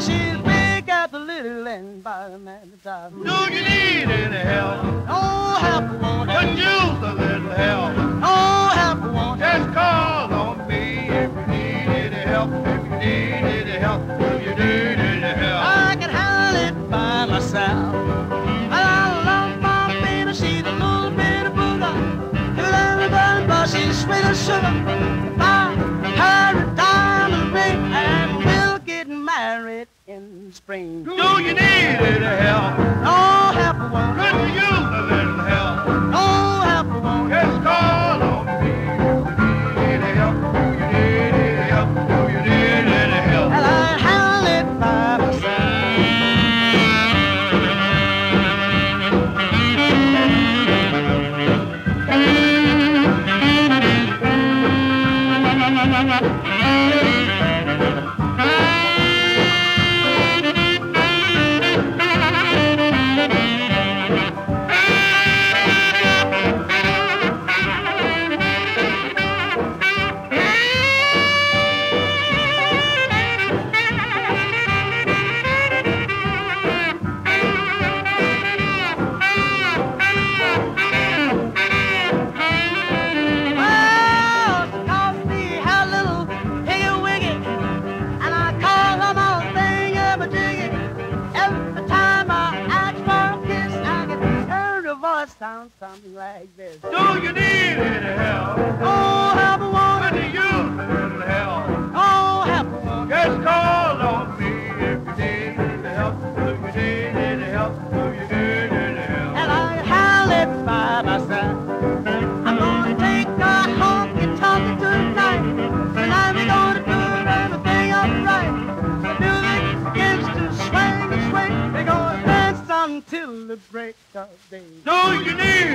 She'll pick up the little and bottom at the top. Do you need any help? Oh, help I want Could use a little help. Oh, help I want Just call on me if you need any help. If you need any help, if you need any help. I can handle it by myself. But I love my baby, she's a little bit of Buddha. You let but she's sweet as sugar. Married in spring. Do you need any help? Oh, help I want Could use a little help. Oh, help I want Just call on me if you need any help. Do you need any help? Do you need any help? And I handle it by myself. her voice sound something like this. Do you need any help? Oh, help I want Could use a little help. Oh, help I want Just call on me if you need any help. Until the break of day. No, you need